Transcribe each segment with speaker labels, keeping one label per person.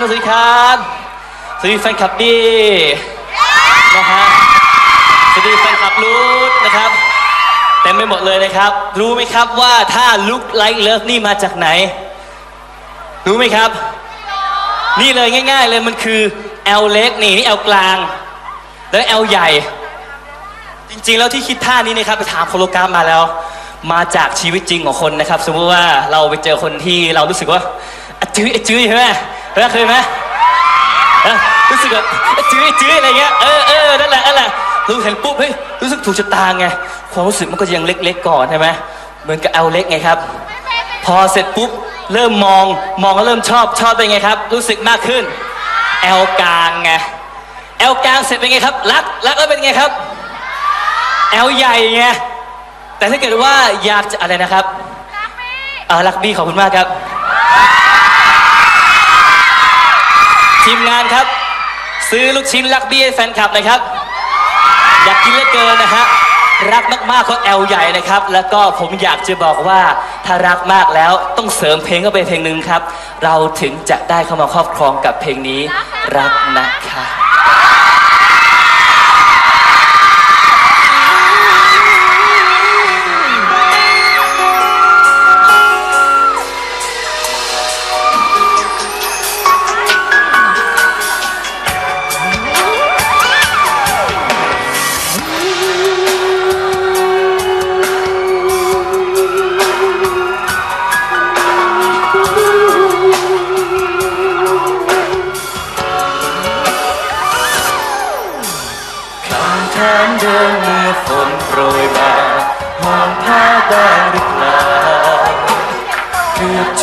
Speaker 1: นสวัสดีครับ
Speaker 2: สวัสดีแฟนคลับดีนะฮะสวัสดีแฟนคลับรูทนะครับเต็มไปหมดเลยนะครับ รู้ไหมครับว่าถ้า look like love นี่มาจากไหน รู้ไหมครับ นี่เลยง่าย ๆ เลยมันคือ L เล็กนี่นี่ L กลาง แล้ว L ใหญ่ จริงๆแล้วที่คิดท่านี้นะครับไปถามโคโลกราฟมาแล้ว มาจากชีวิตจริงของคนนะครับ สมมติว่าเราไปเจอคนที่เรารู้สึกว่าอจื้ออจื้อใช่ไหม เคยเคยไหมเออรู้สึกแบบอะจื้ออะจื้ออะไรเงี้ยเออเออนั่นแหละนั่นแหละรู้เห็นปุ๊บเฮ้ยรู้สึกถูกชะตาไงความรู้สึกมันก็ยังเล็กๆก่อนใช่ไหมเหมือนกับเอลเล็กไงครับ พอเสร็จปุ๊บเริ่มมองมองแล้วเริ่มชอบชอบเป็นไงครับ รู้สึกมากขึ้นแอลกลางไงแอลกลางเสร็จเป็นไงครับรักรักแล้วเป็นไงครับแอลใหญ่ไงแต่ถ้าเกิดว่าอยากจะอะไรนะครับเออรักบี้ขอบคุณมากครับ ทีมงานครับ ซื้อลูกชิ้นลักบี้ให้แฟนคลับหนะครับ อยากกินเหลือเกินนะฮะรักมากๆก็แอลใหญ่นะครับ แล้วก็ผมอยากจะบอกว่าถ้ารักมากแล้วต้องเสริมเพลงเข้าไปเพลงหนึ่งครับ เราถึงจะได้เข้ามาครอบครองกับเพลงนี้รักนะคะ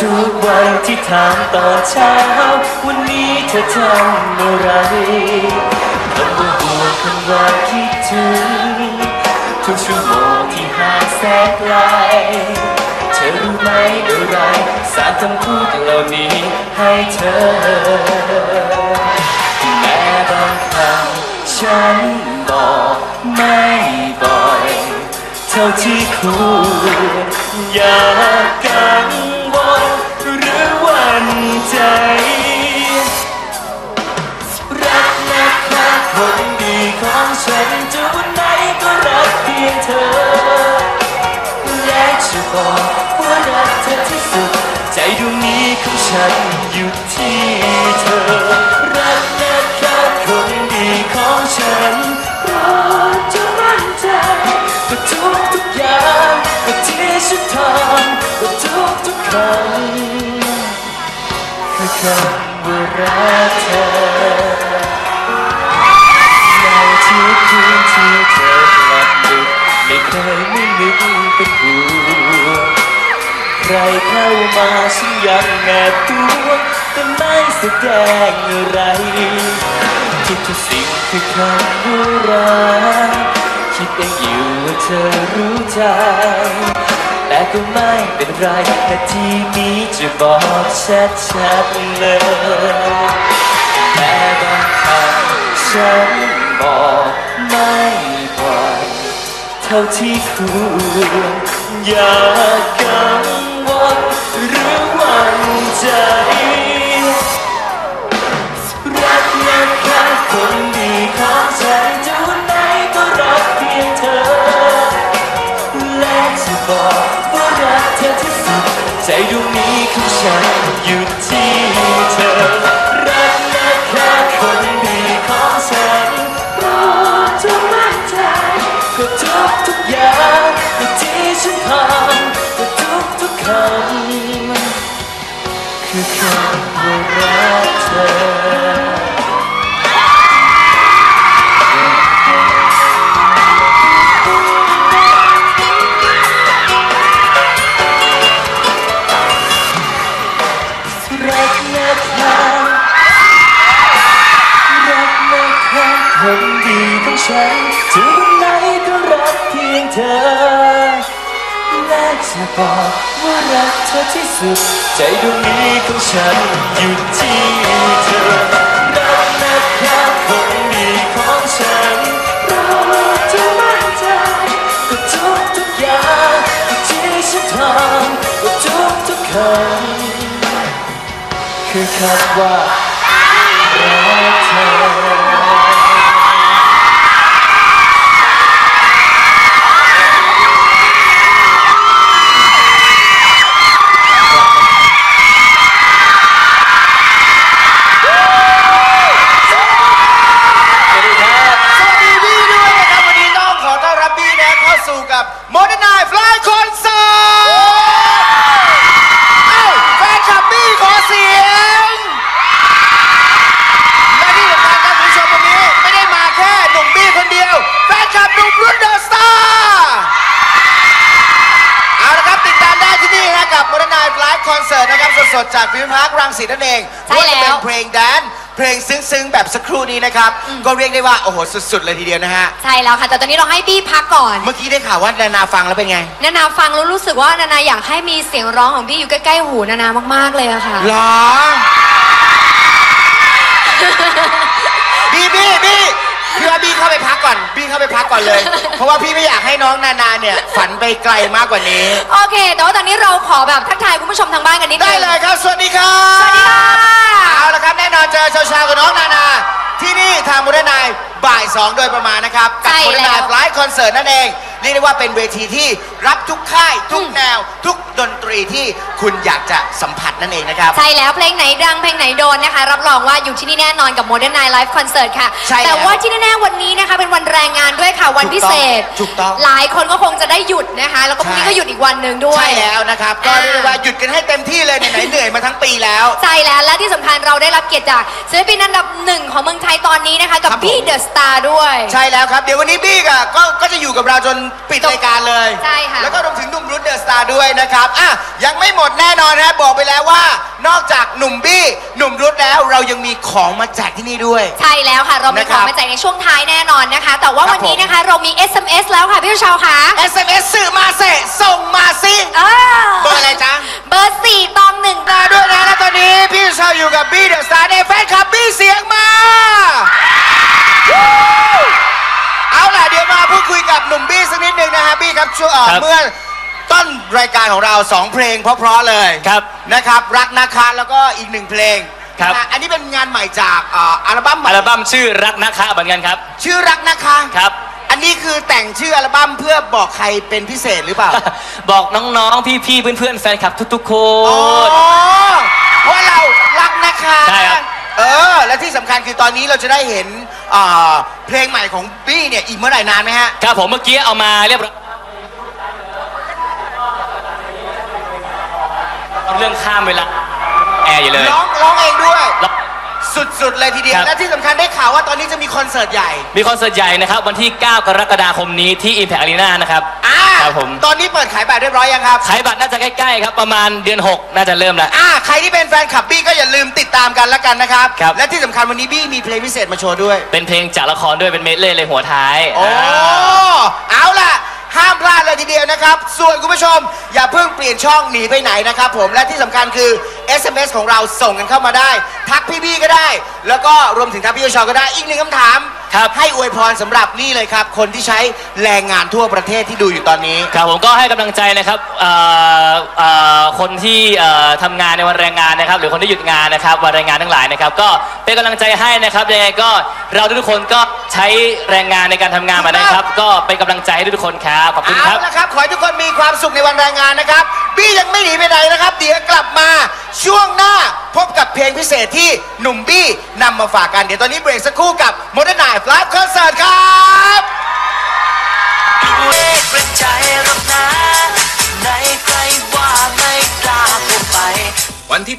Speaker 2: ทุกวันที่ถามตอนเช้า วันนี้เธอทำอะไรคำว่าห่วคำว่าคิดถึง ทุกชั่วโมงที่หาแสนไกล เธอรู้ไหมอะไร สารคำพูดเหล่านี้ให้เธอ แม้บางคำฉันบอกไม่บ่อย เท่าที่ควรอยากังวลหรือหวั่น ใจ รักนะคะคนดีของฉันจะวันไหนก็รักเพียงเธอ และจะบอกว่ารักเธอที่สุด ใจดวงนี้ของฉันอยู่ที่เธอ รักนะคะคนดีของฉันโปรดจงมั่นใจก็ทุกทุกๆอย่างก็ที่ฉันทำก็ทุกทุกๆคำคื อคำว่ารักเธอในทุกคืนที่เธอกลับดึกไม่เคยไม่นึกเป็นห่วงใครเข้ามาฉันยังแอบตัวแต่ไม่แสดงอะไรทุกทุกสิ่งคือคำว่ารักคิดเองอยู่ว่าเธอรู้ใจ แต่ก็ไม่เป็นไรแค่ที่นี้จะบอกชัดๆเลยแม้บางคำฉันบอกไม่บ่อยเท่าที่ควรอย่ากังวลหรือหวั่นใจรักนะคะคนดีของฉัน ของฉันอยู่ที่เธอ รักนะคะคนดีของฉันโปรดจงมั่นใจก็ทุกทุกอย่างก็ที่ฉันทำก็ทุกทุกคำคือคำว่ารักเธอ รักเธอที่สุด ใจดวงนี้ของฉันอยู่ที่เธอรักนะคะคนดีของฉันรอเธอมั่นใจก็ทุกทุกอย่างที่ฉันทำก็ทุกทุกคำคือคำว่า
Speaker 3: Nine Live Concert นะครับสดๆจาก Future Park รังสิตนั่นเอง
Speaker 4: ใช่
Speaker 3: ว่าจะเป็น
Speaker 4: แล้ว
Speaker 3: เพลงแดนซ์เพลงซึ้งๆ แบบสักครู่นี้นะครับ ก็เรียกได้ว่า โอ้โห สุดๆ เลยทีเดียวนะฮะ
Speaker 4: ใช่แล้วค่ะ แต่ตอนนี้เราให้บี้พักก่อน
Speaker 3: เมื่อกี้ได้ข่าวว่านานาฟังแล้วเป็นไง
Speaker 4: นานาฟังแล้วรู้สึกว่านานาอยากให้มีเสียงร้องของบี้อยู่ใกล้ๆหูนานา มากๆเลยอะค่ะ
Speaker 3: หรอ พี่ว่าบี้เข้าไปพักก่อนบี้เข้าไปพักก่อนเลย เพราะว่าพี่ไม่อยากให้น้องนานาเนี่ย ฝันไปไกลมากกว่านี้
Speaker 4: โอเค แต่ว่าตอนนี้เราขอแบบทักทายคุณผู้ชมทางบ้านกันนิดนึง
Speaker 3: ได้เลยครับ สวัสดีครับ
Speaker 4: สวัสดีค่ะ
Speaker 3: เอาละครับแน่นอนเจอชาวชาวๆกับน้องนานา ที่นี่ทางมูลนายบ่าย2โดยประมาณนะครับ กั
Speaker 4: ใช่
Speaker 3: มูล
Speaker 4: แล้ว
Speaker 3: นายไลฟ์คอนเสิร์ตนั่นเอง เรียกได้ว่าเป็นเวทีที่รับทุกค่าย ทุกแนว ทุกดนตรีที่คุณอยากจะสัมผัสนั่นเองนะครับ
Speaker 4: ใช่แล้วเพลงไหนดังเพลงไหนโดนนะคะ รับรองว่าอยู่ที่นี่แน่นอนกับ Modern Night Live Concert ค่ะ
Speaker 3: ใช่แล้ว
Speaker 4: แต่ว่าที่แน่ๆวันนี้นะคะ เป็นวันแรงงานด้วยค่ะวันพิเศษ
Speaker 3: ถูกต้อง
Speaker 4: หลายคนก็คงจะได้หยุดนะคะ แล้วก็พรุ่งนี้
Speaker 3: ใช่
Speaker 4: ก็หยุดอีกวันหนึ่งด้วย
Speaker 3: ใช่แล้วนะครับ ก็เรียกได้ว่าหยุดกันให้เต็มที่เลยไหนๆเหนื่อยมาทั้งปีแล้ว
Speaker 4: ใช่แล้วและที่สำคัญเราได้รับเกียรติจากศิลปินอันดับหนึ่งของเมืองไทยตอนนี้นะคะ กับ
Speaker 3: ครับผม
Speaker 4: บี้เดอะสตาร์ด้วย
Speaker 3: ใช่แล้วครับ เดี๋ยววันนี้บี้กะก็ก็จะอยู่กับเราจนปิดรายการเลย
Speaker 4: ใช่ค่ะ
Speaker 3: แล้วก็รวมถึงหนุ่มรุจเดอะสตาร์ด้วยนะครับอะยังไม่หมดแน่นอนนะบอกไปแล้วว่า นอกจากหนุ่มบี้หนุ่มรุจแล้วเรายังมีของมาแจกที่นี่ด้วย
Speaker 4: ใช่แล้วค่ะ เรามี
Speaker 3: นะ
Speaker 4: ข
Speaker 3: ครับข
Speaker 4: องมาแจกในช่วงท้ายแน่นอนนะคะ แต่ว่า
Speaker 3: ครับ
Speaker 4: วันนี้
Speaker 3: ผม
Speaker 4: นะคะเรามี SMS แล้วค่ะพี่เชาค่ะ
Speaker 3: SMS สื่อมาเสะส่งมาสิ
Speaker 4: เออ
Speaker 3: เบอร์อะไรจ๊ะ
Speaker 4: เบอร์สี่ตองหนึ่ง
Speaker 3: มาด้วยนะและตอนนี้พี่ชาวอยู่กับบี้เดอะสตาร์เอแฟนคลับบี้เสียงมาเอา หนุ่มบี้สักนิดหนึ่งนะฮะบี้ครับช่วงเอ่อ
Speaker 2: ครับ
Speaker 3: เมื่อต้นรายการของเราสองเพลงเพราะๆเลย
Speaker 2: ครับ
Speaker 3: นะครับรักนะคะแล้วก็อีกหนึ่งเพลง
Speaker 2: ครับ
Speaker 3: นะฮะอันนี้เป็นงานใหม่จากเอ่ออัลบั้มใหม่
Speaker 2: อัลบั้มชื่อรักนะคะเหมือนกันครับ
Speaker 3: ชื่อรักนะคะ
Speaker 2: ครับ
Speaker 3: อันนี้คือแต่งชื่ออัลบั้มเพื่อบอกใครเป็นพิเศษหรือเปล่า
Speaker 2: บอกน้องๆ พี่ๆ เพื่อนๆ แฟนคลับทุกๆค
Speaker 3: อ๋อนว่าเรารักนะคะ
Speaker 2: ใช่ครับ
Speaker 3: เออ และที่สำคัญคือตอนนี้เราจะได้เห็นเอ่อเพลงใหม่ของบี้เนี่ยอีกเมื่อไหร่นานไหมฮะ
Speaker 2: ครับผมเมื่อกี้เอามาเรียบร้อยเรื่องข้ามเวลาแอร์อยู่เลย
Speaker 3: ร้องร้องเองด้วย
Speaker 2: แล้ว
Speaker 3: สุดๆเลยทีเดียว
Speaker 2: ครับ
Speaker 3: และที่สำคัญได้ข่าวว่าตอนนี้จะมีคอนเสิร์ตใหญ่
Speaker 2: มีคอนเสิร์ตใหญ่นะครับ วันที่ 9 กรกฎาคมนี้ที่ Impact Arena นะครับ
Speaker 3: อ่า
Speaker 2: ครับผม
Speaker 3: ตอนนี้เปิดขายบัตรเรียบร้อยยังครับ
Speaker 2: ขายบัตรน่าจะใกล้ๆครับ ประมาณเดือน 6 น่าจะเริ่มแล้ว
Speaker 3: อ่าใครที่เป็นแฟนคลับบี้ก็อย่าลืมติดตามกันแล้วกันนะครับ
Speaker 2: ครับ
Speaker 3: และที่สำคัญวันนี้บี้มีเพลงพิเศษมาโชว์ด้วย
Speaker 2: เป็นเพลงจากละครด้วยเป็นเมดเล่เลยหัวท้าย
Speaker 3: โอ้าเอาล่ะ ห้ามพลาดเลยทีเดียวนะครับ ส่วนคุณผู้ชม อย่าเพิ่งเปลี่ยนช่องหนีไปไหนนะครับผมและที่สำคัญคือ SMS ของเราส่งกันเข้ามาได้ ทักพี่บี้ก็ได้ แล้วก็รวมถึงทักพี่โอชอก็ได้อีกหนึ่งคำถาม
Speaker 2: ครับ
Speaker 3: ให้อวยพรสำหรับนี่เลยครับ คนที่ใช้แรงงานทั่วประเทศที่ดูอยู่ตอนนี้
Speaker 2: ครับผมก็ให้กำลังใจนะครับเอ่อเอ่อคนที่เอ่อทำงานในวันแรงงานนะครับ หรือคนที่หยุดงานนะครับวันแรงงานทั้งหลายนะครับ ก็เป็นกำลังใจให้นะครับยังไงก็เราทุกคนก็ใช้แรงงานในการทำงานมานะครับ ก็เป็นกำลังใจให้ทุกคนครับขอบคุณค
Speaker 3: เอา
Speaker 2: รับ
Speaker 3: ละครับ ขอให้ทุกคนมีความสุขในวันแรงงานนะครับ บี้ยังไม่หนีไปไหนนะครับ เดี๋ยวกลับมาช่วงหน้าพบกับเพลงพิเศษที่หนุ่มบี้นำมาฝากกัน เดี๋ยวตอนนี้เบรกสักครู่กับ Modern Night Live Concert ครับ
Speaker 1: ด้วยกระใจรับนะในใครว่าไม่กล้าเข้าไป
Speaker 5: วันที่